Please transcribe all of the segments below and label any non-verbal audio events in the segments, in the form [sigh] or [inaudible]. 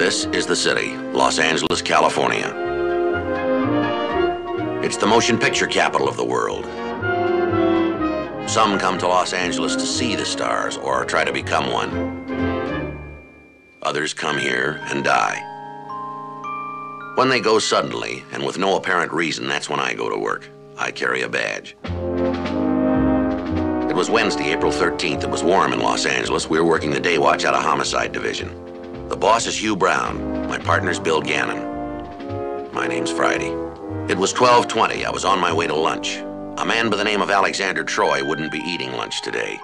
This is the city, Los Angeles, California. It's the motion picture capital of the world. Some come to Los Angeles to see the stars or try to become one. Others come here and die. When they go suddenly and with no apparent reason, that's when I go to work. I carry a badge. It was Wednesday, April 13th. It was warm in Los Angeles. We were working the day watch out of Homicide Division. The boss is Hugh Brown. My partner's Bill Gannon. My name's Friday. It was 1220. I was on my way to lunch. A man by the name of Alexander Troy wouldn't be eating lunch today.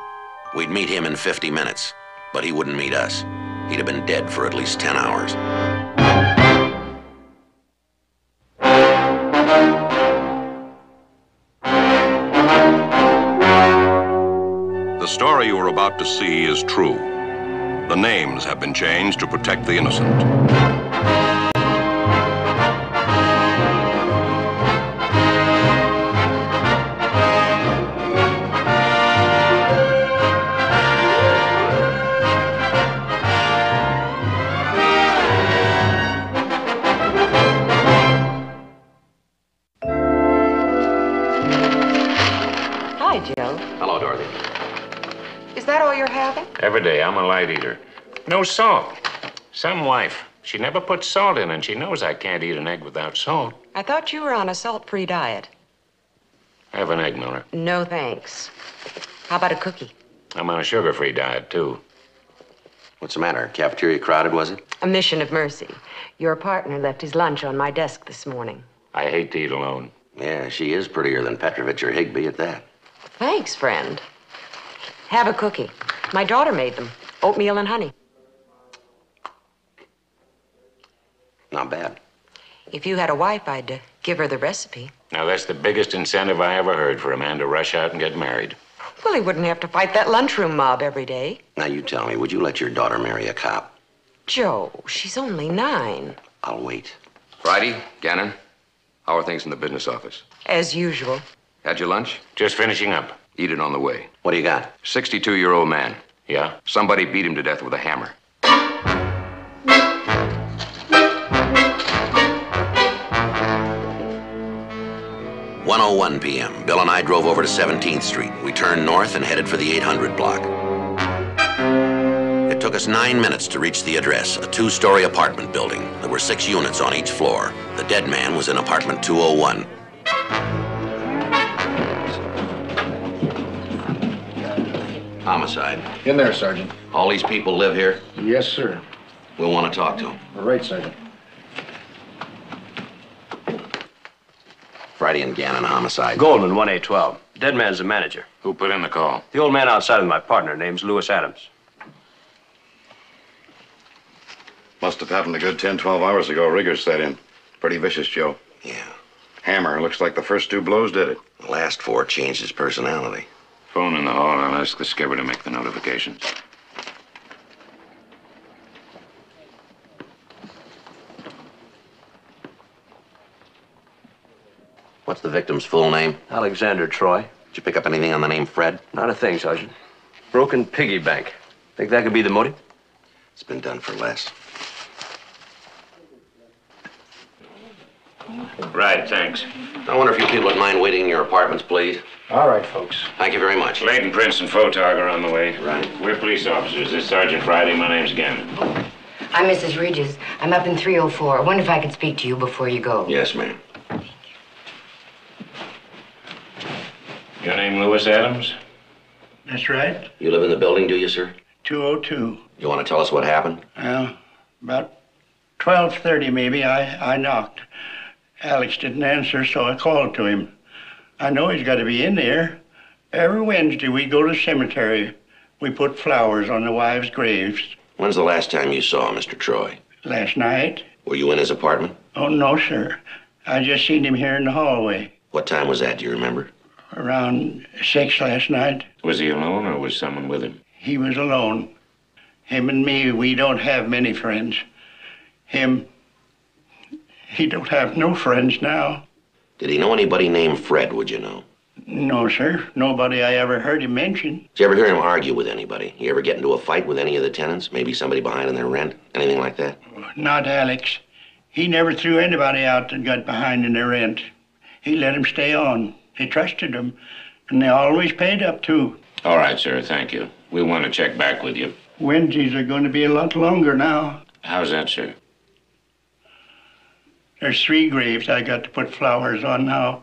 We'd meet him in 50 minutes, but he wouldn't meet us. He'd have been dead for at least 10 hours. The story you are about to see is true. The names have been changed to protect the innocent. She never puts salt in, and she knows I can't eat an egg without salt. I thought you were on a salt-free diet. Have an egg, Miller. No, thanks. How about a cookie? I'm on a sugar-free diet, too. What's the matter? Cafeteria crowded, was it? A mission of mercy. Your partner left his lunch on my desk this morning. I hate to eat alone. Yeah, she is prettier than Petrovich or Higby at that. Thanks, friend. Have a cookie. My daughter made them. Oatmeal and honey. Not bad. If you had a wife, I'd uh, give her the recipe. Now, that's the biggest incentive I ever heard for a man to rush out and get married. Well, he wouldn't have to fight that lunchroom mob every day. Now you tell me, would you let your daughter marry a cop? Joe, she's only nine. I'll wait. Friday, Gannon. How are things in the business office? As usual. Had your lunch? Just finishing up. Eat it on the way. What do you got? 62 year old man. Yeah? Somebody beat him to death with a hammer. One oh one p.m. Bill and I drove over to 17th Street. We turned north and headed for the 800 block. It took us nine minutes to reach the address, a two-story apartment building. There were six units on each floor. The dead man was in apartment 201. Homicide. In there, Sergeant. All these people live here. Yes, sir. We'll want to talk to them. All right, Sergeant. Friday and Gannon homicide. Goldman, 1A12. Dead man's the manager. Who put in the call? The old man outside with my partner, name's Lewis Adams. Must have happened a good 10, 12 hours ago. Rigor's set in. Pretty vicious, Joe. Yeah. Hammer. Looks like the first two blows did it. The last four changed his personality. Phone in the hall. I'll ask the skipper to make the notifications. What's the victim's full name? Alexander Troy. Did you pick up anything on the name Fred? Not a thing, Sergeant. Broken piggy bank. Think that could be the motive? It's been done for less. Right, thanks. I wonder if you people would mind waiting in your apartments, please. All right, folks. Thank you very much. Latent prints and Photog are on the way. Right. We're police officers. This is Sergeant Friday. My name's Gannon. I'm Mrs. Regis. I'm up in 304. I wonder if I could speak to you before you go. Yes, ma'am. Your name Lewis Adams? That's right. You live in the building, do you, sir? 202. You want to tell us what happened? Well, about 12:30 maybe I I knocked. Alex didn't answer, so I called to him. I know he's got to be in there. Every Wednesday we go to the cemetery. We put flowers on the wives' graves. When's the last time you saw Mr. Troy? Last night? Were you in his apartment? Oh no, sir. I just seen him here in the hallway What time was that? Do you remember? Around six last night. Was he alone or was someone with him? He was alone. Him and me, we don't have many friends. Him, he don't have no friends now. Did he know anybody named Fred, would you know? No, sir. Nobody I ever heard him mention. Did you ever hear him argue with anybody? You ever get into a fight with any of the tenants? Maybe somebody behind on their rent? Anything like that? Not Alex. He never threw anybody out that got behind in their rent. He let 'em stay on. He trusted 'em, and they always paid up too. All right, sir. Thank you. We want to check back with you. Wednesdays are going to be a lot longer now. How's that, sir? There's three graves I got to put flowers on now.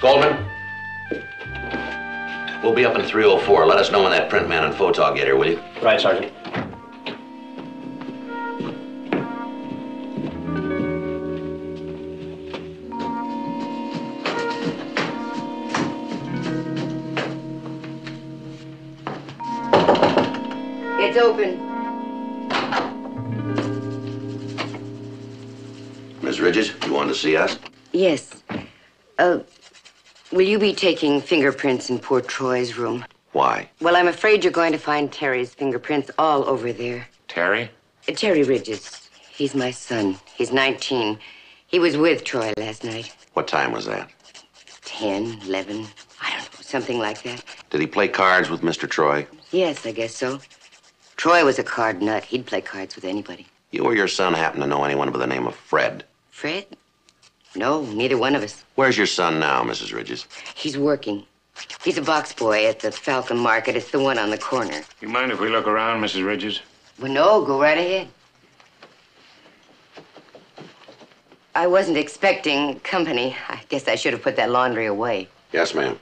Goldman? We'll be up in 304. Let us know when that print man and photog get here, will you? Right, Sergeant. You be taking fingerprints in poor Troy's room? Why? Well, I'm afraid you're going to find Terry's fingerprints all over there. Terry? Uh, Terry Ridges. He's my son. He's 19. He was with Troy last night. What time was that? 10, 11, I don't know, something like that. Did he play cards with Mr. Troy? Yes, I guess so. Troy was a card nut. He'd play cards with anybody. You or your son happen to know anyone by the name of Fred? Fred? No, neither one of us. Where's your son now, Mrs. Ridges? He's working. He's a box boy at the Falcon Market. It's the one on the corner. You mind if we look around, Mrs. Ridges? Well, no, go right ahead. I wasn't expecting company. I guess I should have put that laundry away. Yes, ma'am.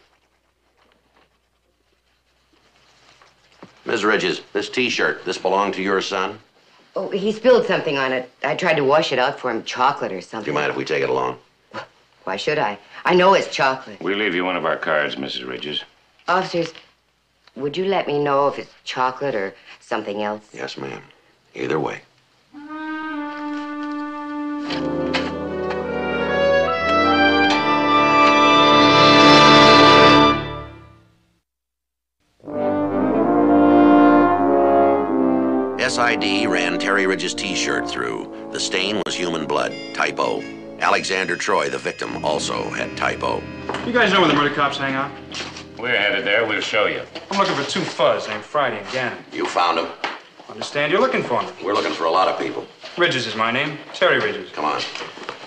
Ms. Ridges, this T-shirt, this belonged to your son? Oh, he spilled something on it. I tried to wash it out for him, chocolate or something. Do something. you mind if we take it along? Why should I? I know it's chocolate. We'll leave you one of our cards, Mrs. Ridges. Officers, would you let me know if it's chocolate or something else? Yes, ma'am. Either way. Mm. SID ran Terry Ridge's T-shirt through. The stain was human blood, type O. Alexander Troy, the victim, also had type O. You guys know where the murder cops hang out? We're headed there. We'll show you. I'm looking for two fuzz named Friday and Gannon. You found him. Understand you're looking for me. We're looking for a lot of people. Ridges is my name. Terry Ridges. Come on.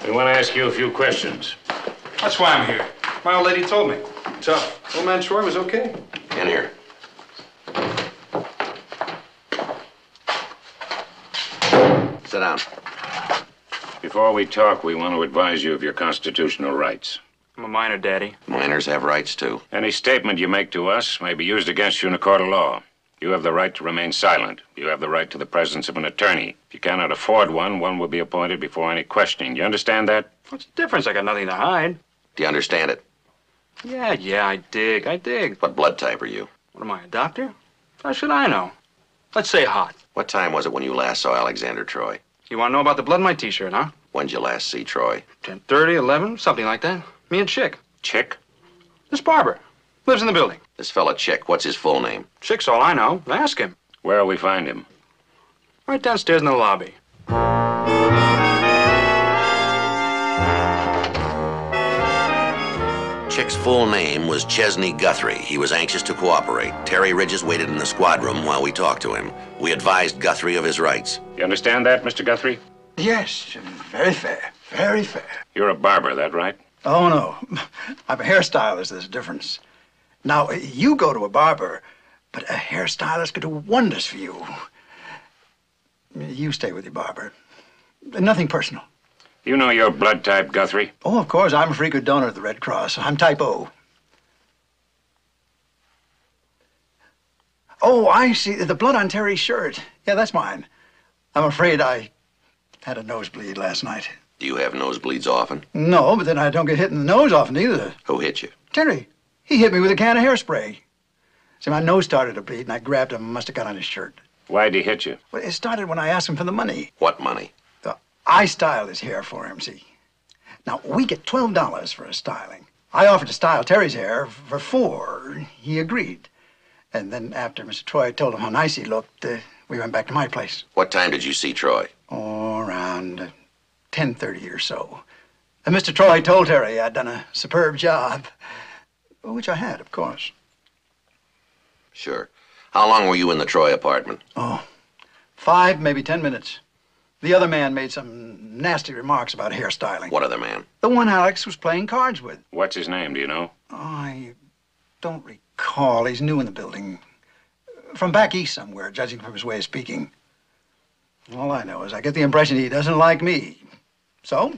We want to ask you a few questions. That's why I'm here. My old lady told me. Tough. Old man Troy was okay. In here. Sit down. Before we talk, we want to advise you of your constitutional rights. I'm a minor, Daddy. Minors have rights, too. Any statement you make to us may be used against you in a court of law. You have the right to remain silent. You have the right to the presence of an attorney. If you cannot afford one, one will be appointed before any questioning. Do you understand that? What's the difference? I got nothing to hide. Do you understand it? Yeah, yeah, I dig. I dig. What blood type are you? What am I, a doctor? How should I know? Let's say hot. What time was it when you last saw Alexander Troy? You want to know about the blood in my t-shirt, huh? When'd you last see Troy? 10:30, 11, something like that. Me and Chick. Chick? This barber. Lives in the building. This fella Chick, what's his full name? Chick's all I know. Ask him. Where'll we find him? Right downstairs in the lobby. Chick's full name was Chesney Guthrie. He was anxious to cooperate. Terry Ridges waited in the squad room while we talked to him. We advised Guthrie of his rights. You understand that, Mr. Guthrie? Yes, very fair. Very fair. You're a barber, that right? Oh, no. [laughs] I'm a hairstylist. There's a difference. Now, you go to a barber, but a hairstylist could do wonders for you. You stay with your barber. Nothing personal. You know your blood type, Guthrie? Oh, of course. I'm a frequent donor of the Red Cross. I'm type O. Oh, I see. The blood on Terry's shirt. Yeah, that's mine. I'm afraid I had a nosebleed last night. Do you have nosebleeds often? No, but then I don't get hit in the nose often either. Who hit you? Terry, he hit me with a can of hairspray. See, my nose started to bleed, and I grabbed him. Must have got on his shirt. Why'd he hit you? Well, it started when I asked him for the money. What money? I style his hair for him, see. Now, we get $12 for a styling. I offered to style Terry's hair for four. He agreed. And then after Mr. Troy told him how nice he looked, uh, we went back to my place. What time did you see Troy? Oh, around uh, 10.30 or so. And Mr. Troy told Terry I'd done a superb job. Which I had, of course. Sure. How long were you in the Troy apartment? Oh, five, maybe ten minutes. The other man made some nasty remarks about hairstyling. What other man? The one Alex was playing cards with. What's his name, do you know? I don't recall. He's new in the building. From back east somewhere, judging from his way of speaking. All I know is I get the impression he doesn't like me. So,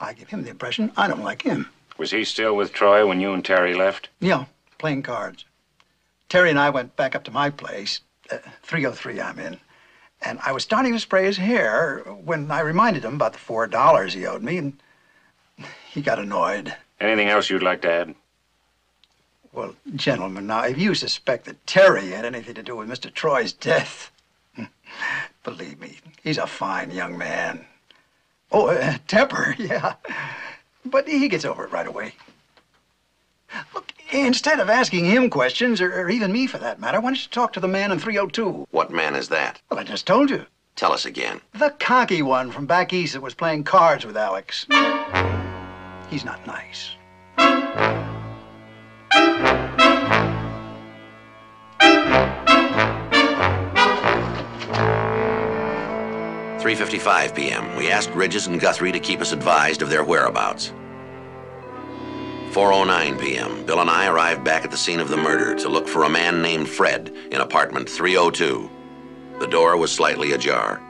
I give him the impression I don't like him. Was he still with Troy when you and Terry left? Yeah, playing cards. Terry and I went back up to my place, uh, 303 I'm in, and I was starting to spray his hair when I reminded him about the four dollars he owed me, and he got annoyed. Anything else you'd like to add? Well, gentlemen, now, if you suspect that Terry had anything to do with Mr. Troy's death, [laughs] believe me, he's a fine young man. Oh, uh, temper, [laughs] yeah. But he gets over it right away. Look, instead of asking him questions, or, or even me for that matter, why don't you talk to the man in 302? What man is that? Well, I just told you. Tell us again. The cocky one from back east that was playing cards with Alex. He's not nice. Three fifty-five p.m. We asked Ridges and Guthrie to keep us advised of their whereabouts. 4.09 p.m. Bill and I arrived back at the scene of the murder to look for a man named Fred in apartment 302. The door was slightly ajar.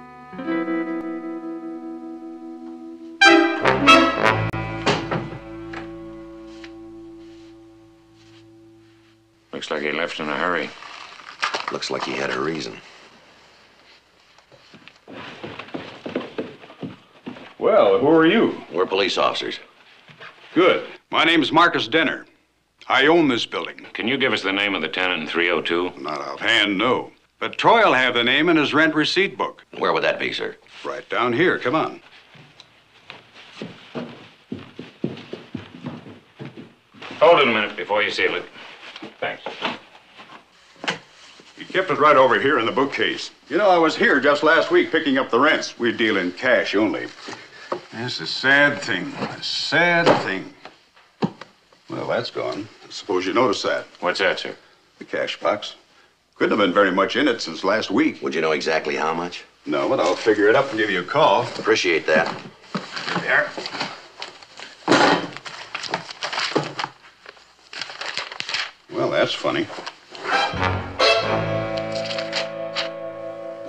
Looks like he left in a hurry. Looks like he had a reason. Well, who are you? We're police officers. Good. My name's Marcus Denner. I own this building. Can you give us the name of the tenant in 302? Not offhand, no. But Troy'll have the name in his rent receipt book. Where would that be, sir? Right down here. Come on. Hold it a minute before you seal it. Thanks. He kept it right over here in the bookcase. You know, I was here just last week picking up the rents. We deal in cash only. That's a sad thing. A sad thing. Well, that's gone. I Suppose you noticed that. What's that, sir? The cash box. Couldn't have been very much in it since last week. Would you know exactly how much? No, but I'll figure it up and give you a call. Appreciate that. There. Well, that's funny.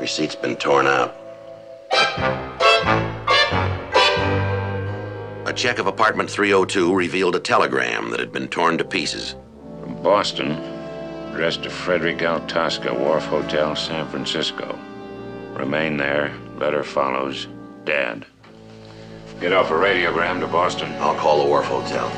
Receipt's been torn out. Check of apartment 302 revealed a telegram that had been torn to pieces. From Boston, addressed to Frederick L. Tosca, Wharf Hotel, San Francisco. Remain there. Letter follows. Dad. Get off a radiogram to Boston. I'll call the Wharf Hotel.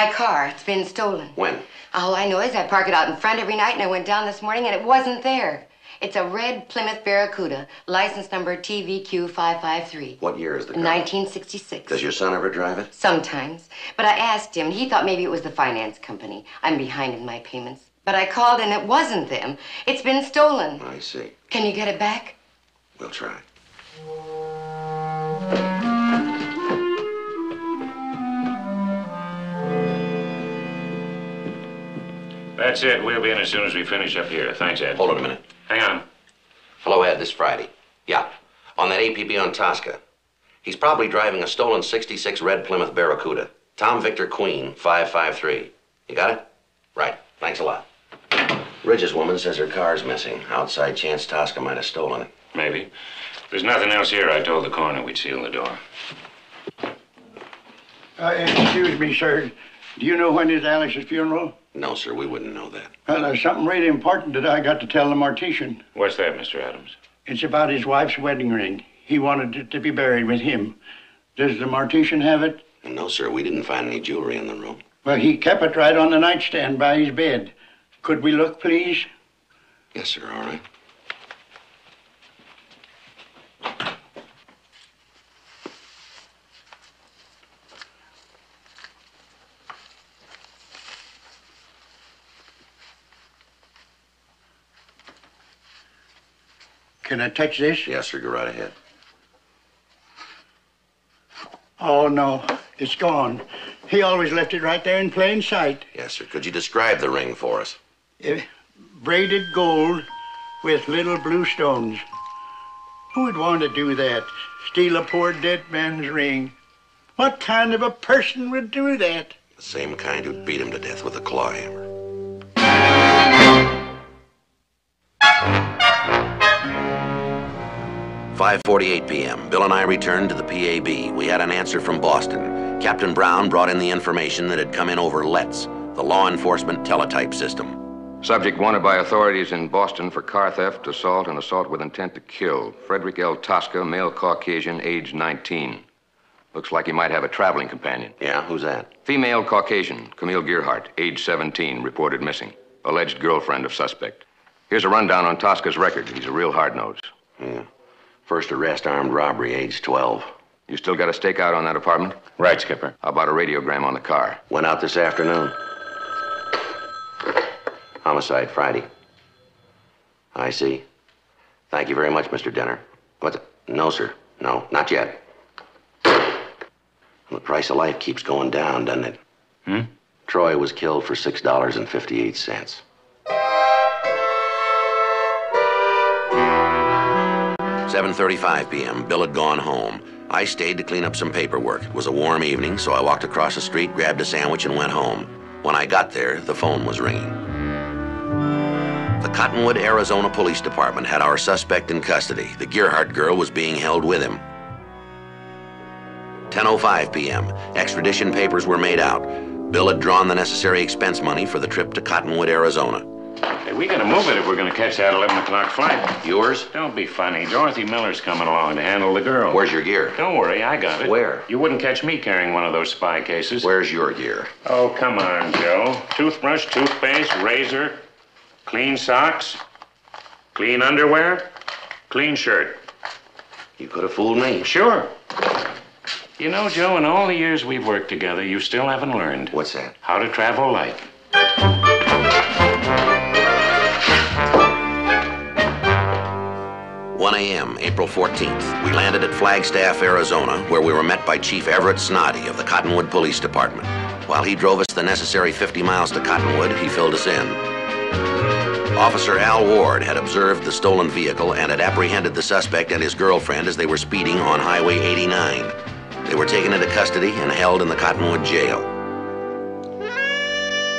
My car, it's been stolen. When? All I know is I park it out in front every night, and I went down this morning and it wasn't there. It's a red Plymouth Barracuda, license number TVQ553. What year is the car? 1966. Does your son ever drive it? Sometimes. But I asked him, he thought maybe it was the finance company. I'm behind in my payments. But I called and it wasn't them. It's been stolen. I see. Can you get it back? We'll try. That's it. We'll be in as soon as we finish up here. Thanks, Ed. Hold on a minute. Hang on. Hello, Ed, this Friday. Yeah, on that APB on Tosca. He's probably driving a stolen 66 red Plymouth Barracuda. Tom Victor Queen, 553. You got it? Right. Thanks a lot. Ridges woman says her car's missing. Outside chance Tosca might have stolen it. Maybe. If there's nothing else here, I told the coroner we'd seal the door. Uh, excuse me, sir. Do you know when is Alex's funeral? No, sir, we wouldn't know that. Well, there's something really important that I got to tell the mortician. What's that, Mr. Adams? It's about his wife's wedding ring. He wanted it to be buried with him. Does the mortician have it? No, sir, we didn't find any jewelry in the room. Well, he kept it right on the nightstand by his bed. Could we look, please? Yes, sir, all right. Can I touch this? Yes, sir, go right ahead. Oh, no. It's gone. He always left it right there in plain sight. Yes, sir. Could you describe the ring for us? Eh, braided gold with little blue stones. Who would want to do that? Steal a poor dead man's ring? What kind of a person would do that? The same kind who'd beat him to death with a claw hammer. Five forty-eight p.m. Bill and I returned to the PAB. We had an answer from Boston. Captain Brown brought in the information that had come in over LETS, the law enforcement teletype system. Subject wanted by authorities in Boston for car theft, assault, and assault with intent to kill. Frederick L. Tosca, male Caucasian, age 19. Looks like he might have a traveling companion. Yeah, who's that? Female Caucasian, Camille Gearhart, age 17, reported missing. Alleged girlfriend of suspect. Here's a rundown on Tosca's record. He's a real hard nose. Yeah. First arrest, armed robbery, age 12. You still got a stakeout on that apartment? Right, Skipper. How about a radiogram on the car? Went out this afternoon. Homicide Friday. I see. Thank you very much, Mr. Denner. What? No, sir. No, not yet. The price of life keeps going down, doesn't it? Hmm? Troy was killed for six dollars and fifty-eight cents. Seven thirty-five p.m. Bill had gone home. I stayed to clean up some paperwork. It was a warm evening, so I walked across the street, grabbed a sandwich, and went home. When I got there, the phone was ringing. The Cottonwood, Arizona Police Department had our suspect in custody. The Gearhart girl was being held with him. 10:05 p.m. Extradition papers were made out. Bill had drawn the necessary expense money for the trip to Cottonwood, Arizona. Hey, we gotta move it if we're gonna catch that 11 o'clock flight. Yours? Don't be funny. Dorothy Miller's coming along to handle the girl. Where's your gear? Don't worry, I got it. Where? You wouldn't catch me carrying one of those spy cases. Where's your gear? Oh, come on, Joe. Toothbrush, toothpaste, razor, clean socks, clean underwear, clean shirt. You could have fooled me. Sure. You know, Joe, in all the years we've worked together, you still haven't learned What's that? how to travel light. 1 a.m., April 14th. We landed at Flagstaff, Arizona, where we were met by Chief Everett Snoddy of the Cottonwood Police Department. While he drove us the necessary 50 miles to Cottonwood, he filled us in. Officer Al Ward had observed the stolen vehicle and had apprehended the suspect and his girlfriend as they were speeding on Highway 89. They were taken into custody and held in the Cottonwood jail.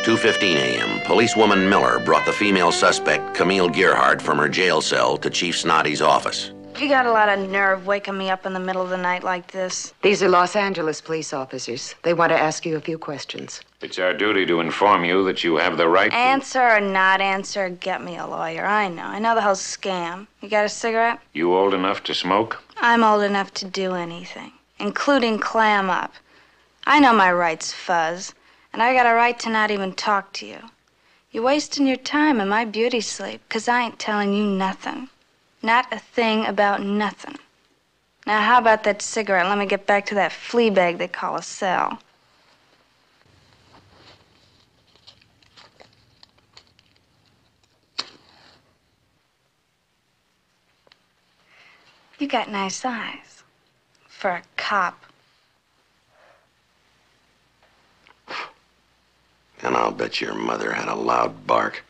2:15 a.m. Policewoman Miller brought the female suspect, Camille Gearhart, from her jail cell to Chief Snoddy's office. You got a lot of nerve waking me up in the middle of the night like this. These are Los Angeles police officers. They want to ask you a few questions. It's our duty to inform you that you have the right to... Answer or not answer, get me a lawyer. I know. I know the whole scam. You got a cigarette? You old enough to smoke? I'm old enough to do anything, including clam up. I know my rights, Fuzz, and I got a right to not even talk to you. You're wasting your time in my beauty sleep, 'cause I ain't telling you nothing. Not a thing about nothing. Now, how about that cigarette? Let me get back to that flea bag they call a cell. You got nice eyes. For a cop. And I'll bet your mother had a loud bark.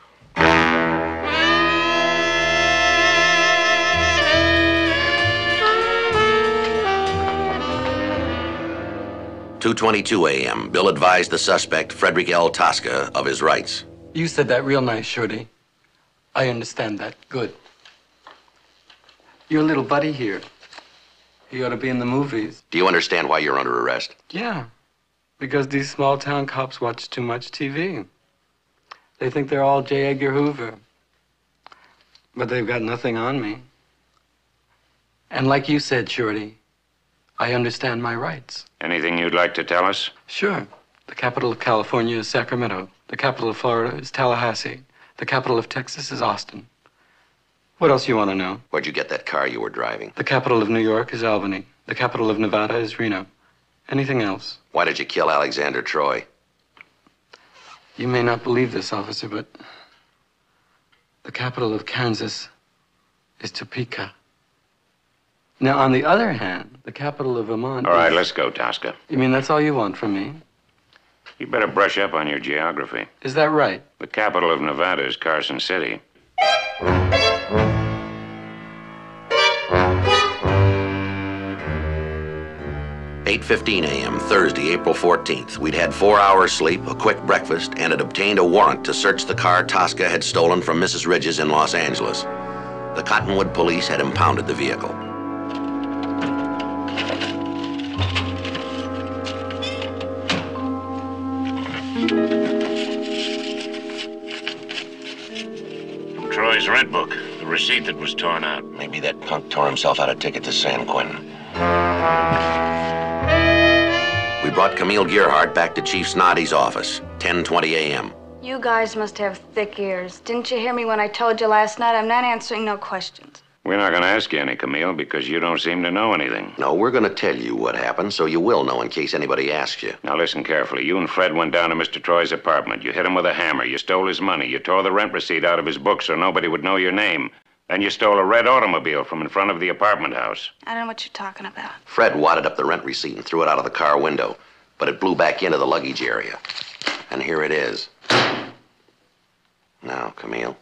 Two twenty-two a.m. Bill advised the suspect, Frederick L. Tosca, of his rights. You said that real nice, Shorty. I understand that. Good. Your little buddy here. He ought to be in the movies. Do you understand why you're under arrest? Yeah. Because these small town cops watch too much TV. They think they're all J. Edgar Hoover. But they've got nothing on me. And like you said, Shorty, I understand my rights. Anything you'd like to tell us? Sure. The capital of California is Sacramento. The capital of Florida is Tallahassee. The capital of Texas is Austin. What else you want to know? Where'd you get that car you were driving? The capital of New York is Albany. The capital of Nevada is Reno. Anything else? Why did you kill Alexander Troy? You may not believe this, officer, but the capital of Kansas is Topeka. Now, on the other hand, the capital of Vermont. All right, is- let's go, Tosca. You mean that's all you want from me? You better brush up on your geography. Is that right? The capital of Nevada is Carson City. Eight fifteen a.m. Thursday, April fourteenth. We'd had four hours sleep, a quick breakfast, and had obtained a warrant to search the car Tosca had stolen from Mrs. Ridges in Los Angeles. The Cottonwood police had impounded the vehicle. Troy's rent book, the receipt that was torn out. Maybe that punk tore himself out a ticket to San Quentin. We brought Camille Gearhart back to Chief Snoddy's office, 10:20 a.m. You guys must have thick ears. Didn't you hear me when I told you last night I'm not answering no questions? We're not going to ask you any, Camille, because you don't seem to know anything. No, we're going to tell you what happened, so you will know in case anybody asks you. Now listen carefully. You and Fred went down to Mr. Troy's apartment. You hit him with a hammer. You stole his money. You tore the rent receipt out of his book so nobody would know your name. Then you stole a red automobile from in front of the apartment house. I don't know what you're talking about. Fred wadded up the rent receipt and threw it out of the car window, but it blew back into the luggage area. And here it is. Now, Camille,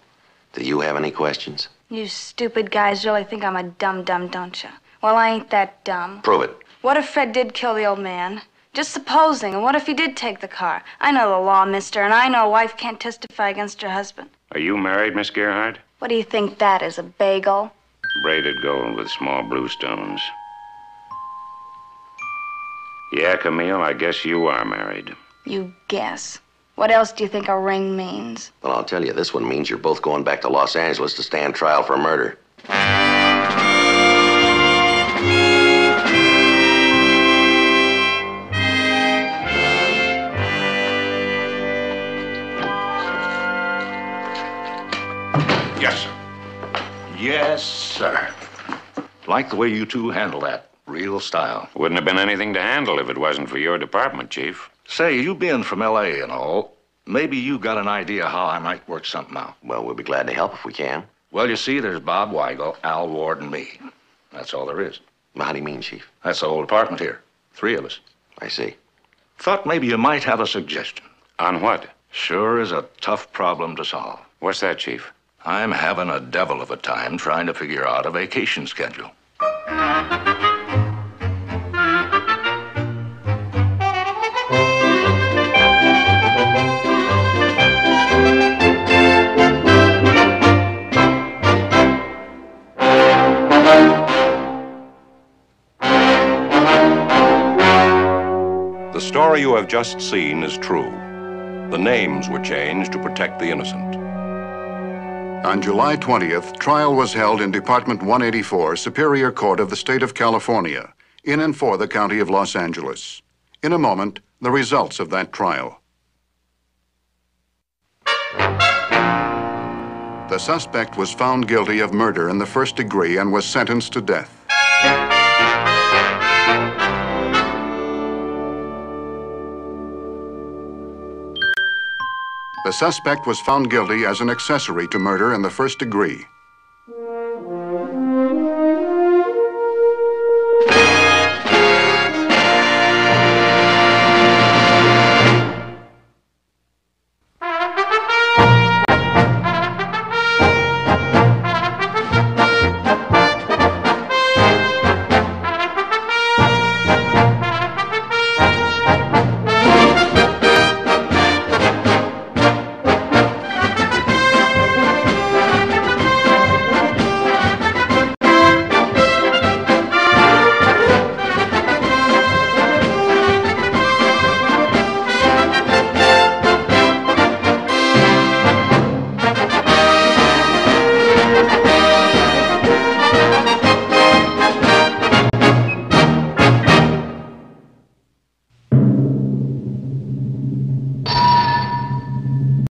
do you have any questions? You stupid guys really think I'm a dumb dumb, don't you? Well, I ain't that dumb. Prove it. What if Fred did kill the old man? Just supposing, and what if he did take the car? I know the law, mister, and I know a wife can't testify against her husband. Are you married, Miss Gearhart? What do you think that is, a bagel? Braided gold with small blue stones. Yeah, Camille, I guess you are married. You guess. What else do you think a ring means? Well, I'll tell you, this one means you're both going back to Los Angeles to stand trial for murder. Yes, sir. Like the way you two handle that. Real style. Wouldn't have been anything to handle if it wasn't for your department, Chief. Say, you being from L.A. and all, maybe you got an idea how I might work something out. Well, we'll be glad to help if we can. Well, you see, there's Bob Weigel, Al Ward, and me. That's all there is. How do you mean, Chief? That's the whole department here. Three of us. I see. Thought maybe you might have a suggestion. On what? Sure is a tough problem to solve. What's that, Chief? I'm having a devil of a time trying to figure out a vacation schedule. The story you have just seen is true. The names were changed to protect the innocent. On July 20th, trial was held in Department 184, Superior Court of the State of California, in and for the County of Los Angeles. In a moment, the results of that trial. The suspect was found guilty of murder in the first degree and was sentenced to death. The suspect was found guilty as an accessory to murder in the first degree.